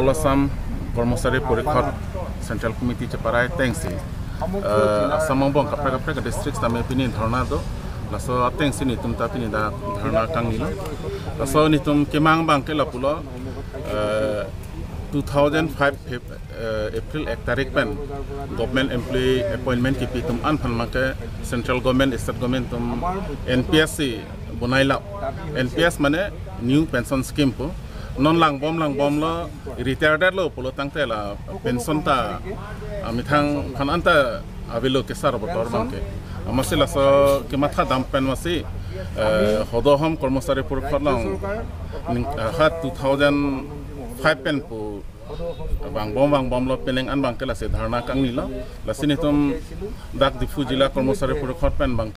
অলাসাম কর্মচারী পরিষদ central committee চেপারায় তেংসি আসামব কাপড় কাপড় ডিস্ট্রিক্ট আমি পিনি ধর্ণা দো লাস তেংসি নিতুম তা পিনি দা ধর্ণা কাঙ্গিল লাস নিতুম কেমাং বাংকে লাপুল টু থাউজেন্ড ফাইভ এপ্রিল এক তারিখ পেন গভর্নমেন্ট এমপ্লয়ি এপয়েন্টমেন্ট কিপি তুম আনফানমাকে সেন্ট্রেল গভর্নমেন্ট স্টেট গভর্নমেন্ট তুম এন পি এস সি বনাইলাও এন পি এস মানে নিউ পেনশন স্কিম পো non lang bom lang bom lo retired lo polo tang tela pension ta ami thang khan anta avilo ke sar botor bang ke amasi la so ke matha dam pen masi hodo hom kormosari pur khalang ha 2005 pen pu bang bom bang bom lo peleng an bang ke la se dharna kang ni lo lasini tum dak difu jila kormosari pur khot pen bang